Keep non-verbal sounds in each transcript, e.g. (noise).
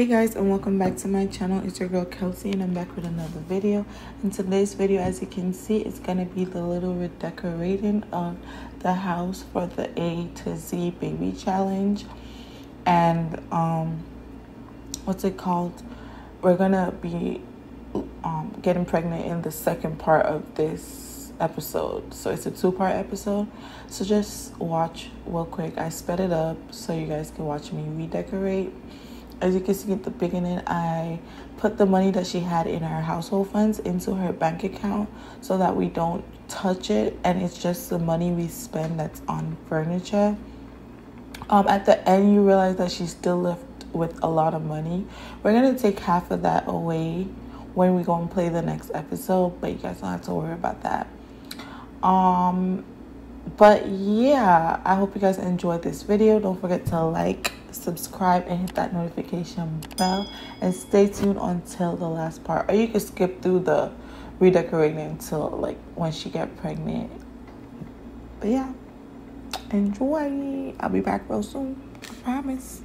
hey guys and welcome back to my channel. It's your girl Kelsi and i'm back with another video. In today's video as you can see it's gonna be the little redecorating of the house for the a to z baby challenge. And um what's it called? We're gonna be um getting pregnant in the second part of this episode. So it's a two-part episode. So just watch real quick. I sped it up so you guys can watch me redecorate as you can see at the beginning, I put the money that she had in her household funds into her bank account so that we don't touch it and it's just the money we spend that's on furniture. Um, at the end, you realize that she's still left with a lot of money. We're gonna take half of that away when we go and play the next episode, but you guys don't have to worry about that. Um, but yeah, I hope you guys enjoyed this video. Don't forget to like, subscribe and hit that notification bell and stay tuned until the last part or you can skip through the redecorating until like when she get pregnant. But yeah enjoy. I'll be back real soon i promise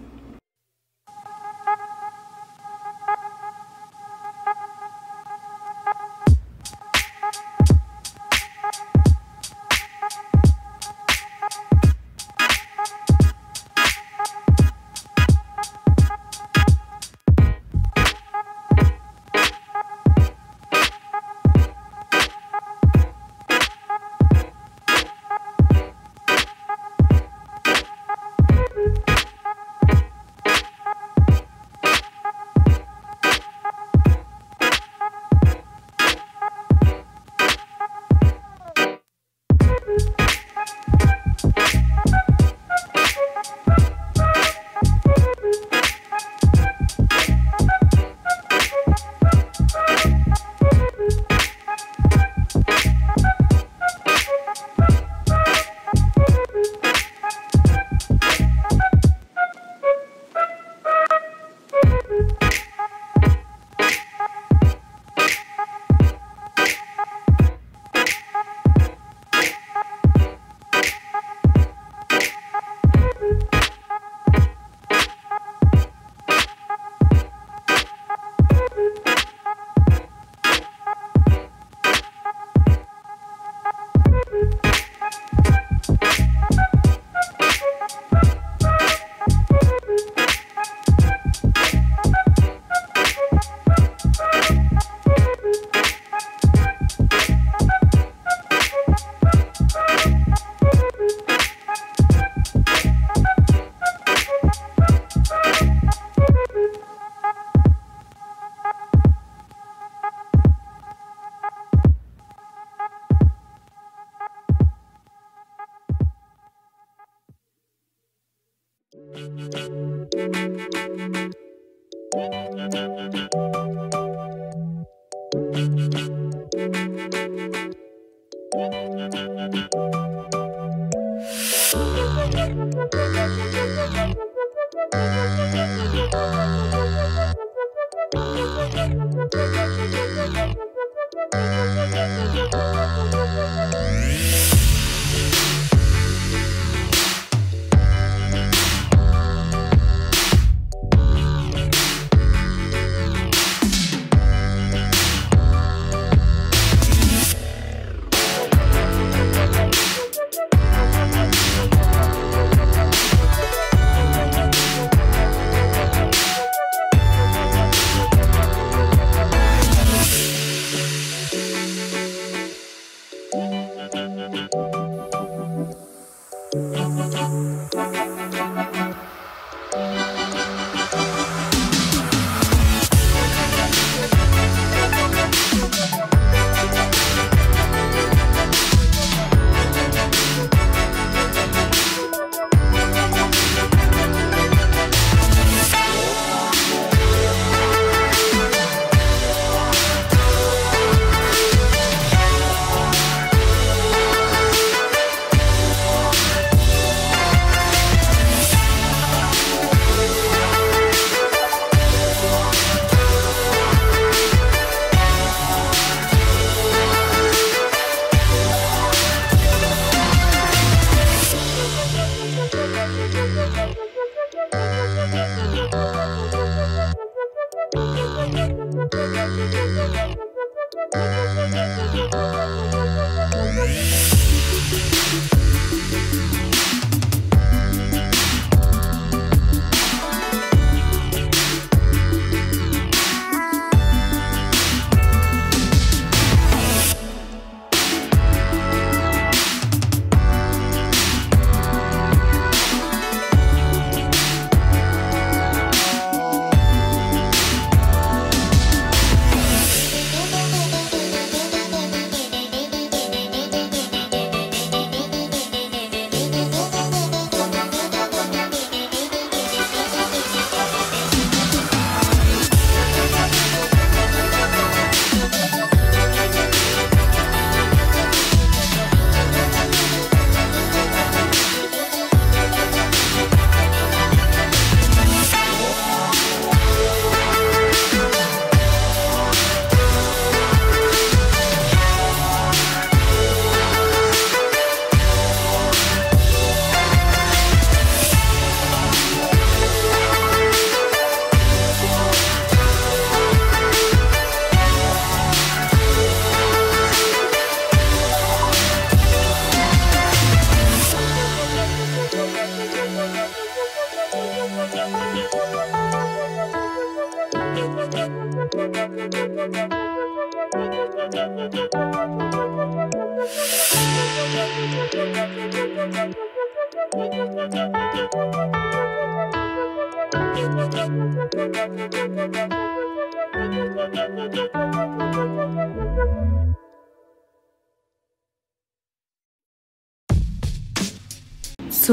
So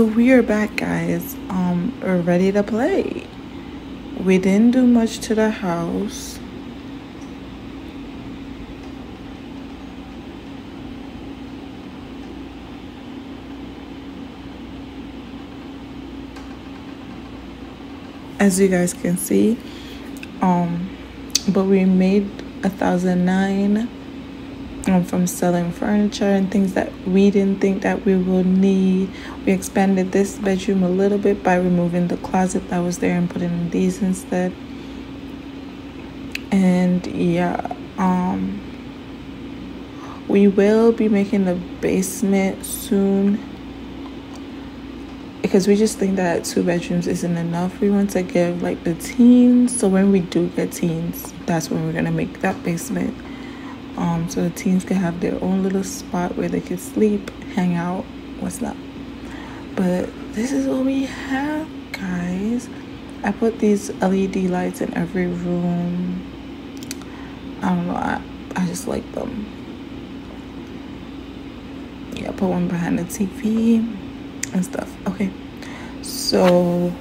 we are back guys. Um we're ready to play. We didn't do much to the house. As you guys can see um but we made a thousand nine um, from selling furniture and things that we didn't think that we would need. We expanded this bedroom a little bit by removing the closet that was there and putting in these instead. And yeah um we will be making the basement soon because we just think that two bedrooms isn't enough. We want to give like the teens. So when we do get teens, that's when we're gonna make that basement. Um, so the teens can have their own little spot where they can sleep, hang out, what's up. But this is what we have, guys. I put these LED lights in every room. I don't know. I I just like them. Yeah, put one behind the TV and stuff. Okay. So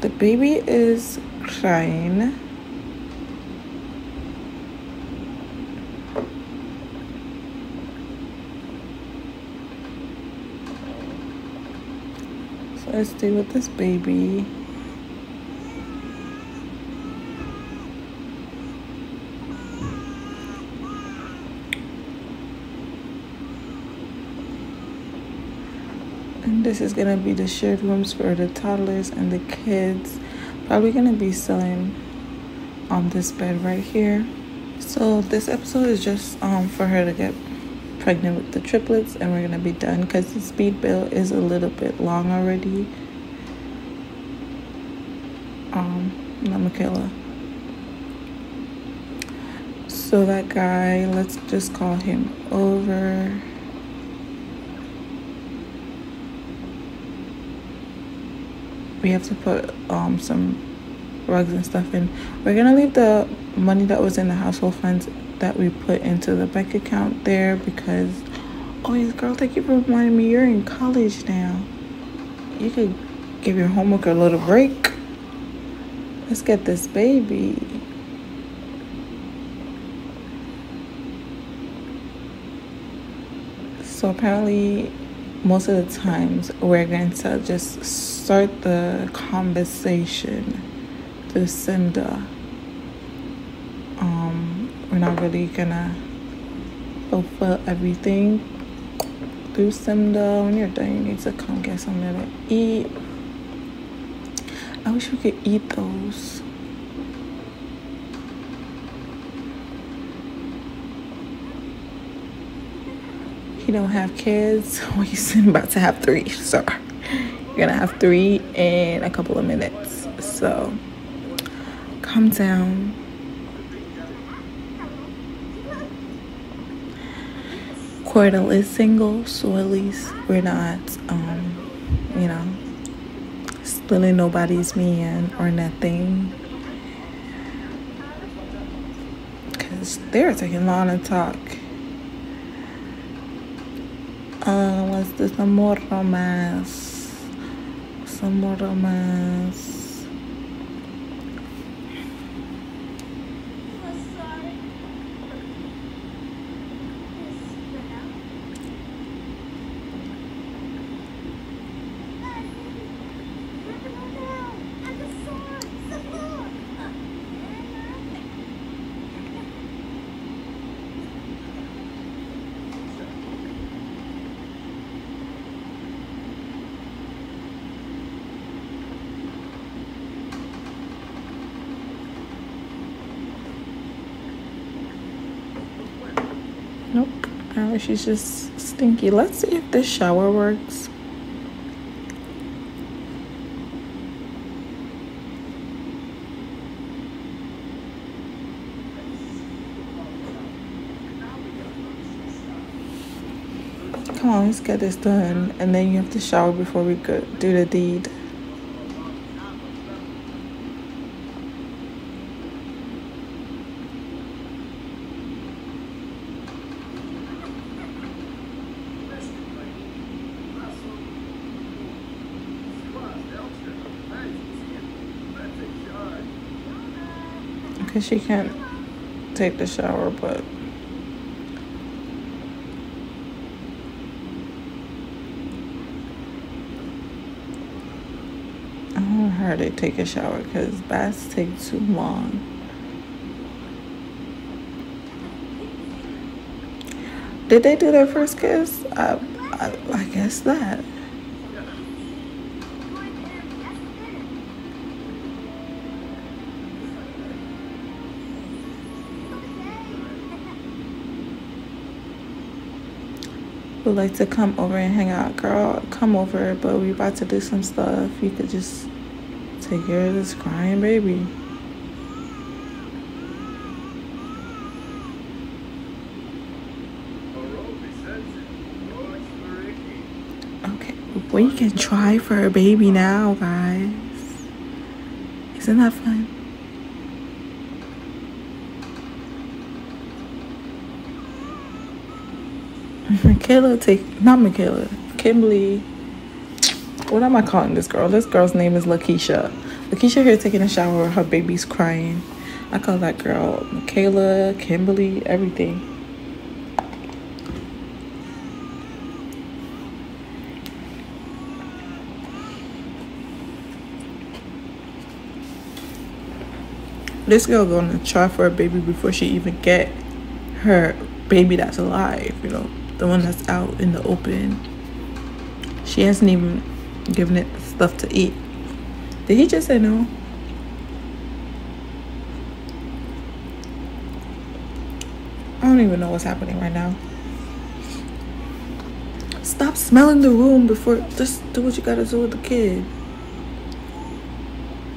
the baby is crying. So let's stay with this baby. This is gonna be the shared rooms for the toddlers and the kids. Probably gonna be selling on this bed right here. So this episode is just um for her to get pregnant with the triplets and we're gonna be done because the speed build is a little bit long already. Um not Michaela. So that guy let's just call him over we have to put um, some rugs and stuff in. We're gonna leave the money that was in the household funds that we put into the bank account there because oh yes girl thank you for reminding me you're in college now. You could give your homework a little break. Let's get this baby. So apparently most of the times we're going to just start the conversation to Simda. Um, we're not really gonna fulfill everything through Simda. When you're done, you need to come get something to eat. I wish we could eat those. He don't have kids. (laughs) Well, he's (laughs) about to have three. So you're gonna have three in a couple of minutes. So calm down. Cordell is single, so at least we're not, um, you know, spilling nobody's man or nothing. Because they're taking long to talk. Uh, let's do some more romance. Some more romance. Apparently she's just stinky. Let's see if this shower works. Come on, let's get this done. And then you have to shower before we do the deed. Because she can't take the shower, but I want her to take a shower because baths take too long. Did they do their first kiss? I, I, I guess that. Would like to come over and hang out, girl, come over. But we about to do some stuff. You could just take care of this crying baby. Okay, we can try for a baby now, guys. Isn't that fun? Mm-hmm. Michaela take not Michaela, Kimberly. What am I calling this girl? This girl's name is Lakeisha. Lakeisha here taking a shower. Her baby's crying. I call that girl Michaela, Kimberly, everything. This girl gonna try for a baby before she even get her baby that's alive, you know the one that's out in the open. She hasn't even given it stuff to eat. Did he just say no? I don't even know what's happening right now. Stop smelling the room before just do what you gotta do with the kid.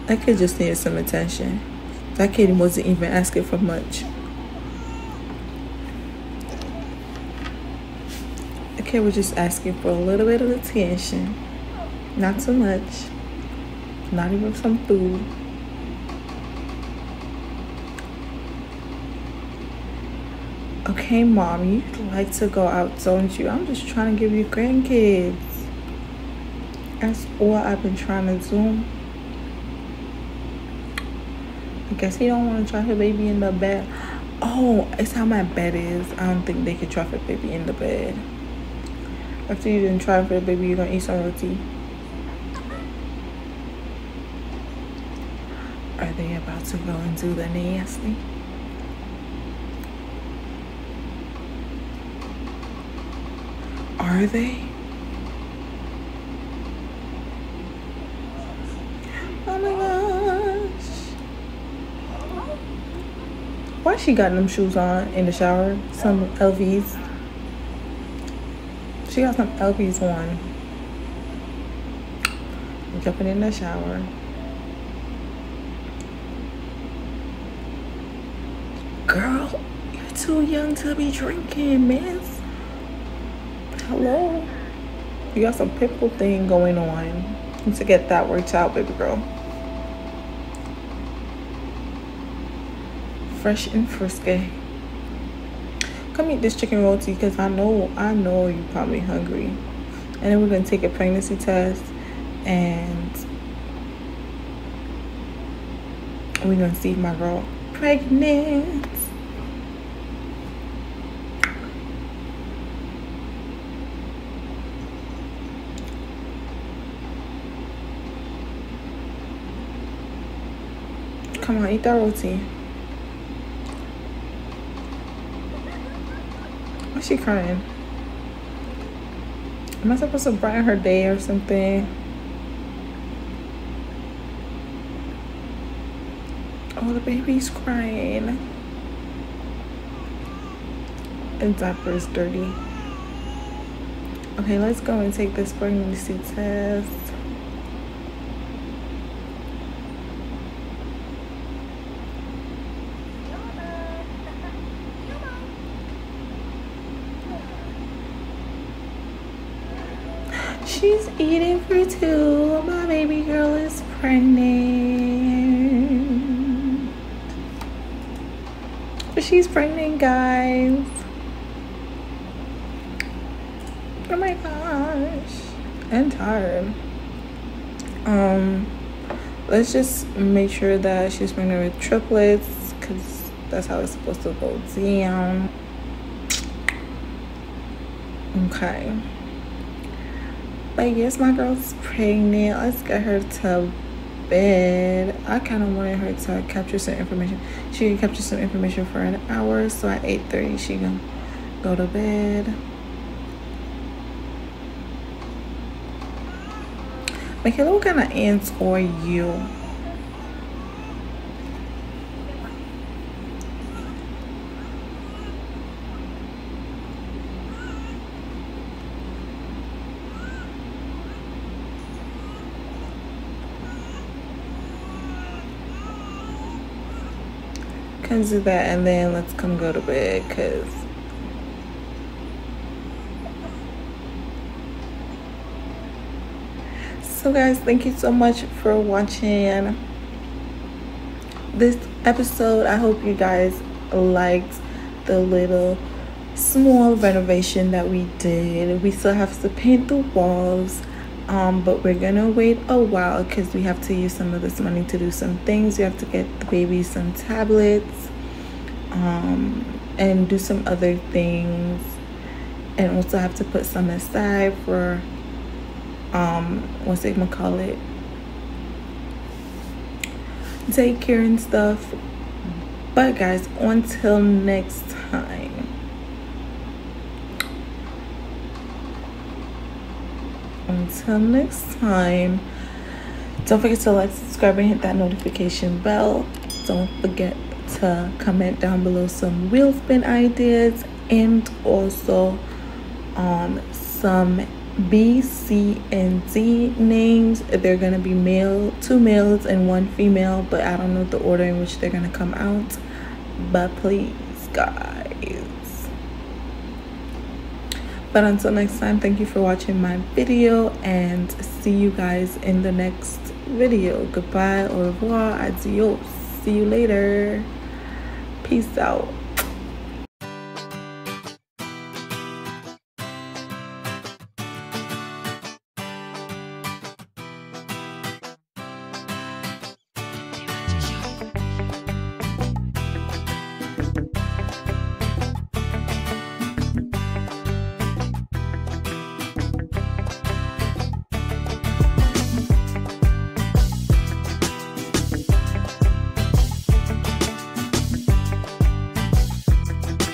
That kid just needed some attention. That kid wasn't even asking for much. Okay, we're just asking for a little bit of attention. Not too much. Not even some food. Okay, mom, you like to go out, don't you? I'm just trying to give you grandkids. That's all I've been trying to do. I guess he don't want to try her baby in the bed. Oh, it's how my bed is. I don't think they could try her baby in the bed. After you didn't try for the baby, you're gonna eat some roti. Are they about to go and do the nasty? Are they? Oh my gosh. Why she got them shoes on in the shower? Some LVs. She got some LVs on. Jumping in the shower. Girl, you're too young to be drinking, miss. Hello? You got some pimple thing going on. Need to get that worked out, baby girl. Fresh and frisky. Come eat this chicken roti because I know I know you're probably hungry. And then we're gonna take a pregnancy test and we're gonna see if my girl pregnant. Come on, eat that roti. Why's she crying? Am I supposed to brighten her day or something? Oh, the baby's crying. And diaper is dirty. Okay, let's go and take this pregnancy test. She's eating for two. My baby girl is pregnant. She's pregnant, guys. Oh my gosh. And tired. Um, let's just make sure that she's pregnant with triplets because that's how it's supposed to go down. Okay. But yes, my girl's pregnant. Let's get her to bed. I kind of wanted her to capture some information. She can capture some information for an hour. So at 8.30, she can go to bed. Michaela, what kind of ants are you? Can do that and then let's come go to bed because so guys thank you so much for watching this episode. I hope you guys liked the little small renovation that we did. We still have to paint the walls um, but we're gonna wait a while because we have to use some of this money to do some things. We have to get the baby some tablets um, and do some other things. And also have to put some aside for um, what's they gonna call it? Take care and stuff. But guys until next time until next time don't forget to like subscribe and hit that notification bell don't forget to comment down below some wheel spin ideas and also um some B, C, and D names. They're gonna be male, two males and one female, but I don't know the order in which they're gonna come out. But please, guys. But until next time, thank you for watching my video and see you guys in the next video. Goodbye, au revoir, adios. See you later. Peace out.